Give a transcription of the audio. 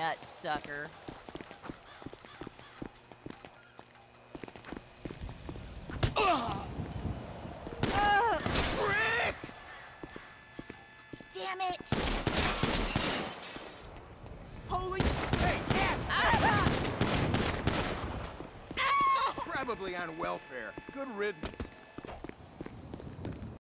nut sucker. Rick! Damn it! Holy... Hey, yes! Ah. Probably on welfare. Good riddance.